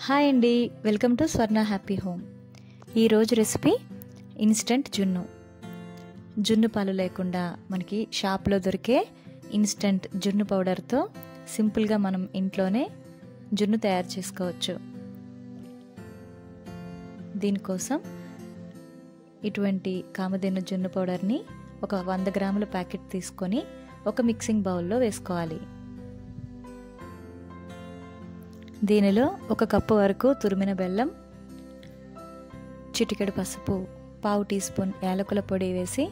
Hi అండి. Welcome to Swarna happy home. ఈరోజు recipe instant జున్ను. జున్ను పాలు లేకుండా మనకి షాప్లో దొరికే ఇన్స్టంట్ జున్ను పౌడర్తో సింపుల్గా మనం ఇంట్లోనే జున్ను తయారు చేసుకోవచ్చు. దీనికోసం ఇటువంటి కామధేను జున్ను పౌడర్ని ఒక వంద గ్రాముల ప్యాకెట్ తీసుకొని ఒక మిక్సింగ్ బౌల్లో వేసుకోవాలి. దీనిలో ఒక కప్పు వరకు తురిమిన బెల్లం చిటికెడు పసుపు పావు టీ స్పూన్ యాలకుల పొడి వేసి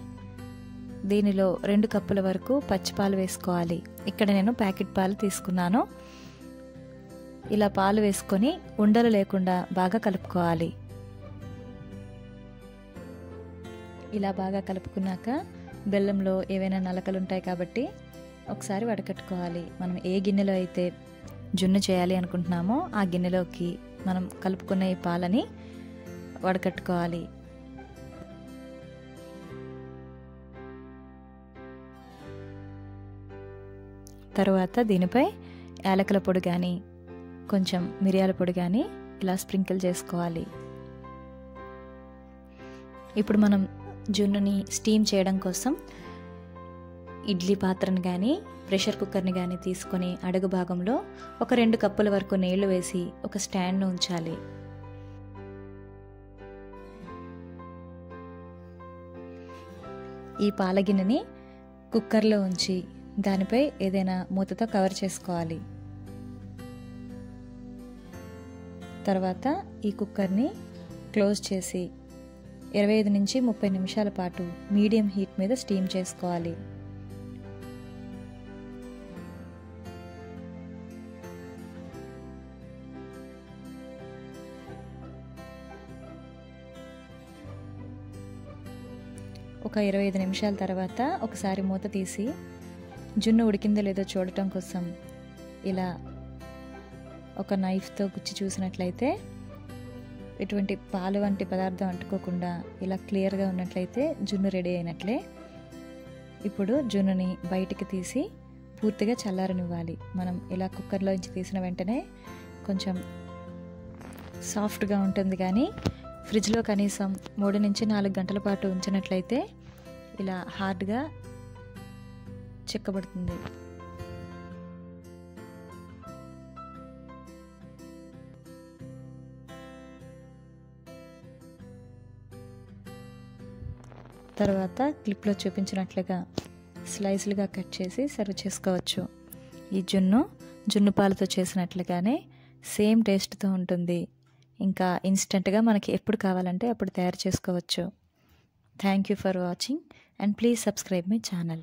దీనిలో రెండు కప్పుల వరకు పచ్చిపాలు వేసుకోవాలి. ఇక్కడ నేను ప్యాకెట్ పాలు తీసుకున్నాను. ఇలా పాలు వేసుకొని ఉండలు లేకుండా బాగా కలుపుకోవాలి. ఇలా బాగా కలుపుకున్నాక బెల్లంలో ఏవైనా నలకలు ఉంటాయి కాబట్టి ఒకసారి వడకట్టుకోవాలి. మనం ఏ గిన్నెలో అయితే జున్ను చేయాలి అనుకుంటున్నామో ఆ గిన్నెలోకి మనం కలుపుకున్న ఈ పాలని వడకట్టుకోవాలి. తరువాత దీనిపై యాలకుల పొడి కానీ కొంచెం మిరియాల పొడి కానీ ఇలా స్ప్రింకిల్ చేసుకోవాలి. ఇప్పుడు మనం జున్నుని స్టీమ్ చేయడం కోసం ఇడ్లీ పాత్రను కానీ ప్రెషర్ కుక్కర్ని కానీ తీసుకొని అడుగు భాగంలో ఒక రెండు కప్పుల వరకు నీళ్ళు వేసి ఒక స్టాండ్ను ఉంచాలి. ఈ పాలగిన్నెని కుక్కర్లో ఉంచి దానిపై ఏదైనా మూతతో కవర్ చేసుకోవాలి. తర్వాత ఈ కుక్కర్ని క్లోజ్ చేసి ఇరవై ఐదు నుంచి ముప్పై నిమిషాల పాటు మీడియం హీట్ మీద స్టీమ్ చేసుకోవాలి. ఒక ఇరవై ఐదు నిమిషాల తర్వాత ఒకసారి మూత తీసి జున్ను ఉడికిందో లేదో చూడటం కోసం ఇలా ఒక నైఫ్తో గుచ్చి చూసినట్లయితే ఎటువంటి పాలు వంటి పదార్థం అంటుకోకుండా ఇలా క్లియర్గా ఉన్నట్లయితే జున్ను రెడీ అయినట్లే. ఇప్పుడు జున్నుని బయటికి తీసి పూర్తిగా చల్లారనివ్వాలి. మనం ఇలా కుక్కర్లోంచి తీసిన వెంటనే కొంచెం సాఫ్ట్గా ఉంటుంది కానీ ఫ్రిడ్జ్లో కనీసం మూడు నుంచి నాలుగు గంటల పాటు ఉంచినట్లయితే ఇలా హార్డ్గా చిక్కబడుతుంది. తర్వాత క్లిప్లో చూపించినట్లుగా స్లైస్లుగా కట్ చేసి సర్వ్ చేసుకోవచ్చు. ఈ జున్ను జున్ను పాలతో చేసినట్లుగానే సేమ్ టేస్ట్తో ఉంటుంది. ఇంకా ఇన్స్టెంట్గా మనకి ఎప్పుడు కావాలంటే అప్పుడు తయారు చేసుకోవచ్చు. Thank you for watching and please subscribe my channel